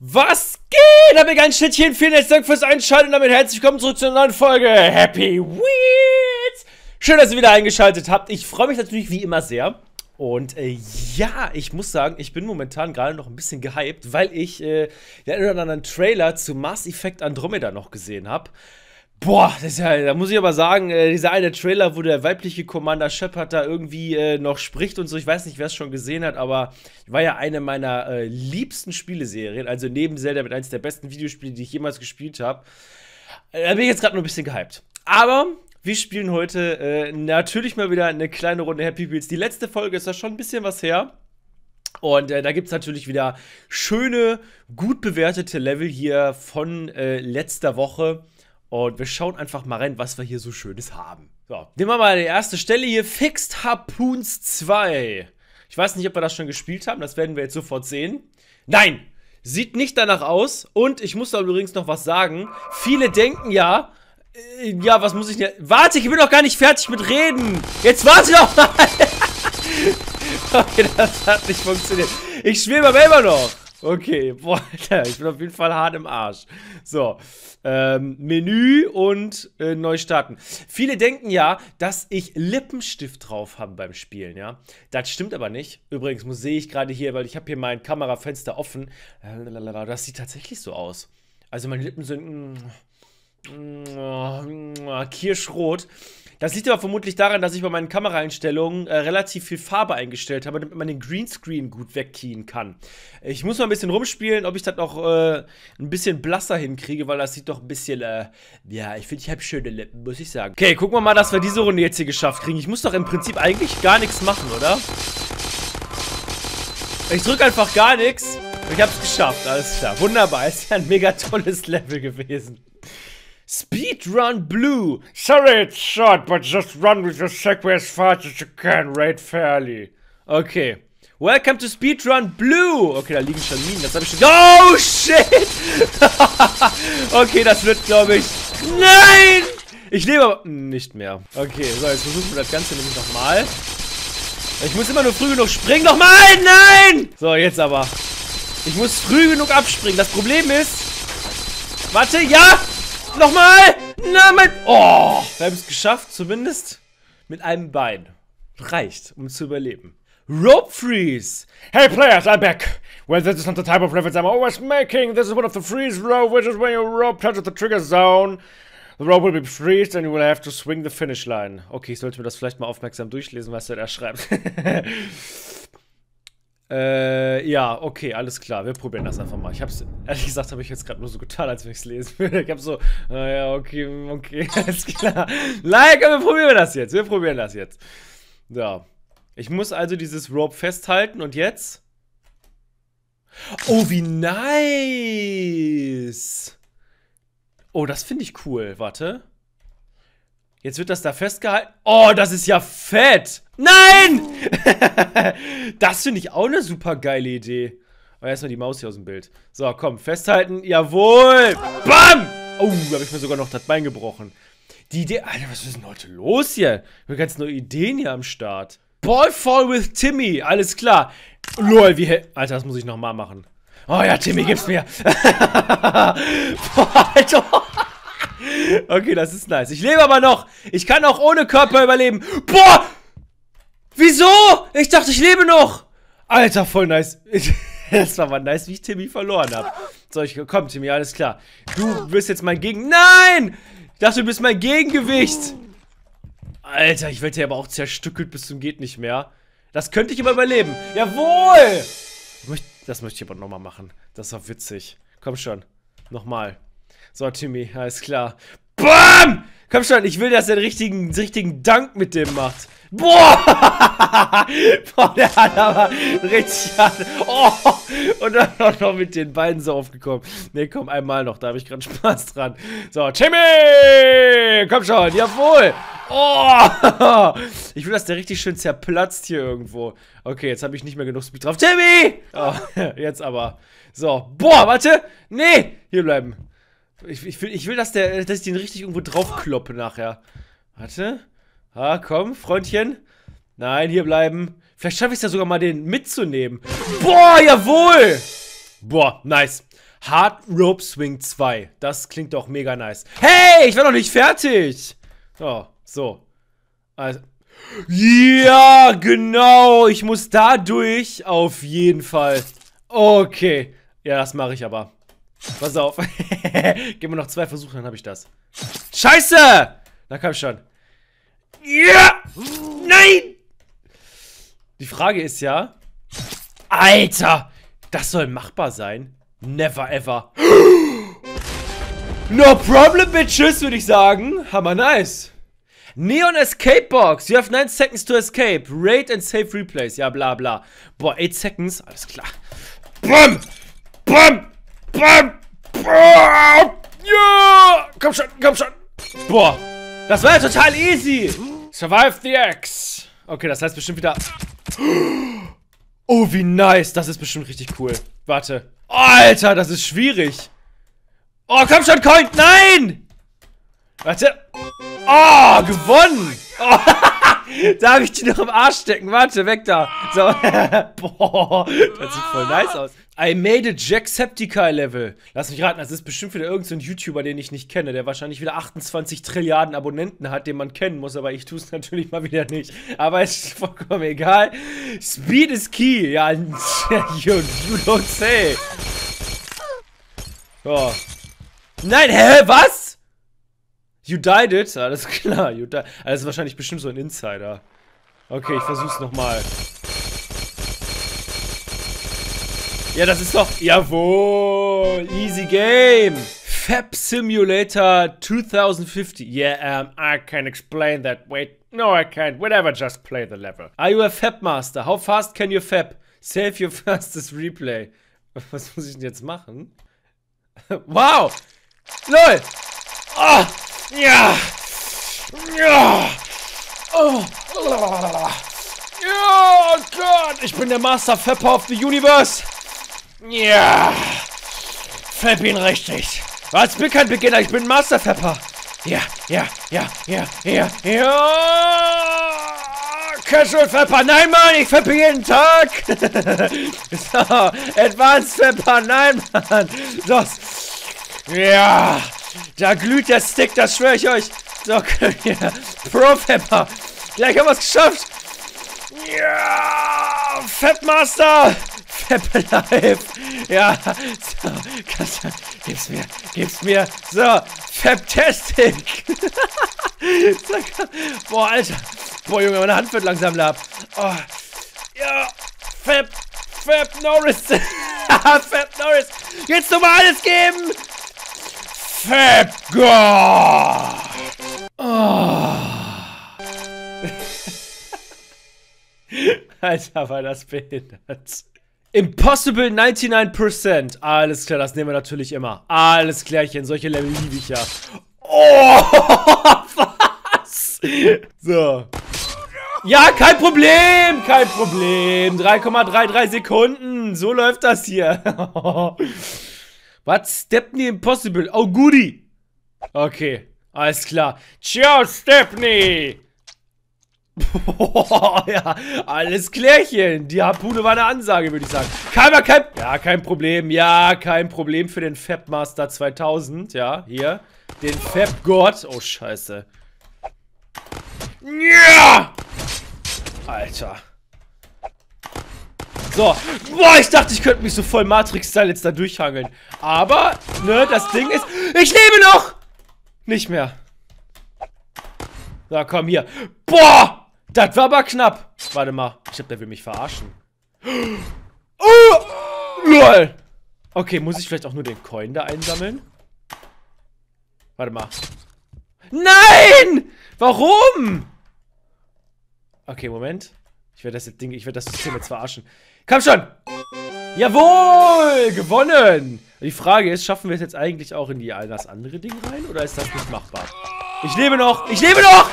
Was geht? Ich ein Schnittchen. Vielen herzlichen Dank fürs Einschalten und damit herzlich willkommen zurück zu einer neuen Folge Happy Wheels. Schön, dass ihr wieder eingeschaltet habt. Ich freue mich natürlich wie immer sehr. Und äh, ja, ich muss sagen, ich bin momentan gerade noch ein bisschen gehypt, weil ich äh, den einen oder anderen Trailer zu Mass Effect Andromeda noch gesehen habe. Boah, ja, da muss ich aber sagen, äh, dieser eine Trailer, wo der weibliche Commander Shepard da irgendwie äh, noch spricht und so, ich weiß nicht, wer es schon gesehen hat, aber war ja eine meiner äh, liebsten Spieleserien, also neben Zelda mit eines der besten Videospiele, die ich jemals gespielt habe. Äh, da bin ich jetzt gerade nur ein bisschen gehypt. Aber wir spielen heute äh, natürlich mal wieder eine kleine Runde Happy Wheels. Die letzte Folge ist da schon ein bisschen was her. Und äh, da gibt es natürlich wieder schöne, gut bewertete Level hier von äh, letzter Woche. Und wir schauen einfach mal rein, was wir hier so Schönes haben. So, nehmen wir mal die erste Stelle hier. Fixed Harpoons 2. Ich weiß nicht, ob wir das schon gespielt haben. Das werden wir jetzt sofort sehen. Nein! Sieht nicht danach aus. Und ich muss da übrigens noch was sagen. Viele denken ja, äh, ja, was muss ich denn... Warte, ich bin noch gar nicht fertig mit Reden. Jetzt warte doch mal. okay, das hat nicht funktioniert. Ich schwebe aber immer noch. Okay, boah, ich bin auf jeden Fall hart im Arsch. So, ähm, Menü und äh, neu starten. Viele denken ja, dass ich Lippenstift drauf habe beim Spielen, ja. Das stimmt aber nicht. Übrigens, muss sehe ich gerade hier, weil ich habe hier mein Kamerafenster offen. Das sieht tatsächlich so aus. Also meine Lippen sind mm, mm, kirschrot. Das liegt aber vermutlich daran, dass ich bei meinen Kameraeinstellungen äh, relativ viel Farbe eingestellt habe, damit man den Greenscreen gut wegkien kann. Ich muss mal ein bisschen rumspielen, ob ich das noch äh, ein bisschen blasser hinkriege, weil das sieht doch ein bisschen, äh, ja, ich finde, ich habe schöne Lippen, muss ich sagen. Okay, gucken wir mal, dass wir diese Runde jetzt hier geschafft kriegen. Ich muss doch im Prinzip eigentlich gar nichts machen, oder? Ich drücke einfach gar nichts. Ich habe es geschafft, alles klar. Wunderbar, ist ja ein mega tolles Level gewesen. Speedrun Blue. Sorry it's short, but just run with your Segway as fast as you can. Rate fairly. Okay. Welcome to Speedrun Blue. Okay, da liegen schon Minen. Das habe ich schon... Oh, shit! okay, das wird, glaube ich... Nein! Ich lebe aber... Nicht mehr. Okay, so, jetzt versuchen wir das Ganze nämlich nochmal. Ich muss immer nur früh genug springen. Nochmal! Nein! So, jetzt aber. Ich muss früh genug abspringen. Das Problem ist... Warte, ja! Nochmal! Na, mein... Oh! Wir haben es geschafft, zumindest mit einem Bein. Reicht, um zu überleben. Rope Freeze! Hey players, I'm back! Well, this is not the type of reference I'm always making. This is one of the freeze rope, which is when your rope touches the trigger zone. The rope will be freezed and you will have to swing the finish line. Okay, ich sollte mir das vielleicht mal aufmerksam durchlesen, was er da schreibt. Äh, ja, okay, alles klar. Wir probieren das einfach mal. Ich hab's, ehrlich gesagt, habe ich jetzt gerade nur so getan, als wenn ich es lesen würde. Ich hab so, naja, okay, okay, alles klar. Like, wir probieren das jetzt. Wir probieren das jetzt. So. Ich muss also dieses Rope festhalten und jetzt? Oh, wie nice! Oh, das finde ich cool. Warte. Jetzt wird das da festgehalten. Oh, das ist ja fett. Nein! das finde ich auch eine super geile Idee. Aber erstmal die Maus hier aus dem Bild. So, komm, festhalten. Jawohl! Bam! Oh, da habe ich mir sogar noch das Bein gebrochen. Die Idee. Alter, was ist denn heute los hier? Wir haben ganz neue Ideen hier am Start. Ballfall with Timmy. Alles klar. Lol, wie. Alter, das muss ich nochmal machen. Oh ja, Timmy, gib's mir. Boah, Alter. Okay, das ist nice. Ich lebe aber noch. Ich kann auch ohne Körper überleben. Boah! Wieso? Ich dachte, ich lebe noch. Alter, voll nice. Das war mal nice, wie ich Timmy verloren habe. So, ich komm, Timmy, alles klar. Du wirst jetzt mein Gegen... Nein! Ich dachte, du bist mein Gegengewicht. Alter, ich werde hier aber auch zerstückelt bis zum geht nicht mehr. Das könnte ich aber überleben. Jawohl! Das möchte ich aber nochmal machen. Das war witzig. Komm schon. Nochmal. So, Timmy, alles klar. BAM! Komm schon, ich will, dass er den richtigen, den richtigen Dank mit dem macht. Boah! Boah, der hat aber richtig hart. Oh! Und dann auch noch mit den beiden so aufgekommen. Ne, komm, einmal noch, da habe ich gerade Spaß dran. So, Timmy! Komm schon, jawohl! Oh! Ich will, dass der richtig schön zerplatzt hier irgendwo. Okay, jetzt habe ich nicht mehr genug Speed drauf. Timmy! Oh, jetzt aber. So, boah, warte! Nee! Hier bleiben. Ich, ich, will, ich will, dass, der, dass ich den richtig irgendwo draufkloppe nachher. Warte. Ah, komm, Freundchen. Nein, hier bleiben. Vielleicht schaffe ich es ja sogar mal, den mitzunehmen. Boah, jawohl! Boah, nice. Hard Rope Swing 2. Das klingt doch mega nice. Hey, ich war noch nicht fertig. Oh, so. Also. Ja, genau. Ich muss da durch. Auf jeden Fall. Okay. Ja, das mache ich aber. Pass auf. Gib mir noch zwei Versuche, dann habe ich das. Scheiße! Na komm schon. Ja! Nein! Die Frage ist ja... Alter! Das soll machbar sein? Never ever. No problem, bitches, würde ich sagen. Hammer nice. Neon Escape Box. You have 9 seconds to escape. Rate and save replays. Ja, bla bla. Boah, 8 seconds. Alles klar. Bam! Bam! Bam! Bam! Ja! Komm schon, komm schon. Boah. Das war ja total easy. Survive the X. Okay, das heißt bestimmt wieder... Oh, wie nice. Das ist bestimmt richtig cool. Warte. Alter, das ist schwierig. Oh, komm schon, Coin. Nein! Warte. Oh, gewonnen. Oh, da habe ich die noch im Arsch stecken. Warte, weg da. So. Boah, das sieht voll nice aus. I made a Jacksepticeye Level. Lass mich raten, das ist bestimmt wieder irgendein so YouTuber, den ich nicht kenne, der wahrscheinlich wieder 28 Trilliarden Abonnenten hat, den man kennen muss, aber ich tue es natürlich mal wieder nicht. Aber ist vollkommen egal. Speed is key. Ja, you, you don't say. Oh. Nein, hä, was? You died it? Alles klar, you died. Also das ist wahrscheinlich bestimmt so ein Insider. Okay, ich versuch's nochmal. Ja, das ist doch... Jawohl! Easy Game! Fab Simulator 2050. Yeah, um, I can explain that. Wait, no I can't. Whatever, just play the level. Are you a Fab Master? How fast can you Fab? Save your fastest replay. Was muss ich denn jetzt machen? wow! LOL! Oh! Ja! Ja! Oh! Oh Gott! Ich bin der Master Fapper of the Universe! Ja! Fab ihn richtig! Was? Ich bin kein Beginner, ich bin Master Fapper! Ja, ja, ja, ja, ja, ja! Casual Fapper, nein Mann, ich fappe jeden Tag! so, Advanced Fapper, nein Mann! So, ja! Da glüht der Stick, das schwöre ich euch! So. Pro Pepper! Gleich haben wir es geschafft! Ja! Fettmaster! Fab Ja, so, kannst, gib's mir, gib's mir. So, Fabtastic. boah, Alter. Boah, Junge, meine Hand wird langsam ab. Oh, ja, Fab, Fab Norris. Fab Norris. Jetzt nochmal alles geben. Fab God. Oh. Alter, war das behindert. Impossible 99%. Alles klar, das nehmen wir natürlich immer. Alles klärchen, solche Level liebe ich ja. Oh, was? So. Ja, kein Problem, kein Problem. 3,33 Sekunden. So läuft das hier. was? Stepney Impossible. Oh, goodie. Okay, alles klar. Ciao, Stepney. Boah, ja, alles klärchen. Die Harpune war eine Ansage, würde ich sagen. Kein, kein, ja, kein Problem. Ja, kein Problem für den Fabmaster 2000. Ja, hier. Den Fab-Gott. Oh, scheiße. Ja! Alter. So. Boah, ich dachte, ich könnte mich so voll Matrix-Style jetzt da durchhangeln. Aber, ne, das Ding ist... Ich lebe noch! Nicht mehr. So, komm hier. Boah! Das war aber knapp. Warte mal. Ich glaube, der will mich verarschen. Oh! LOL! Okay, muss ich vielleicht auch nur den Coin da einsammeln? Warte mal. Nein! Warum? Okay, Moment. Ich werde das Ding, ich werde das System jetzt verarschen. Komm schon! Jawohl! Gewonnen! Die Frage ist, schaffen wir es jetzt eigentlich auch in die das andere Ding rein? Oder ist das nicht machbar? Ich lebe noch! Ich lebe noch!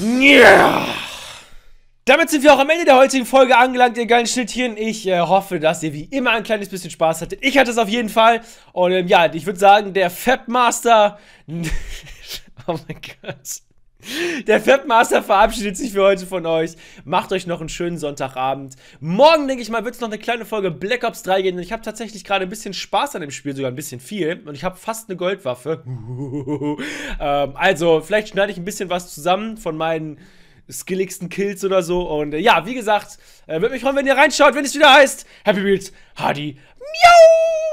Yeah. Damit sind wir auch am Ende der heutigen Folge angelangt, ihr geilen Schnittchen. Ich äh, hoffe, dass ihr wie immer ein kleines bisschen Spaß hattet. Ich hatte es auf jeden Fall. Und ähm, ja, ich würde sagen, der Fabmaster. oh mein Gott. Der Fabmaster verabschiedet sich für heute von euch. Macht euch noch einen schönen Sonntagabend. Morgen, denke ich mal, wird es noch eine kleine Folge Black Ops 3 geben. Und ich habe tatsächlich gerade ein bisschen Spaß an dem Spiel, sogar ein bisschen viel. Und ich habe fast eine Goldwaffe. ähm, also, vielleicht schneide ich ein bisschen was zusammen von meinen skilligsten Kills oder so. Und äh, ja, wie gesagt, äh, würde mich freuen, wenn ihr reinschaut, wenn es wieder heißt Happy Wheels Hardy Miau!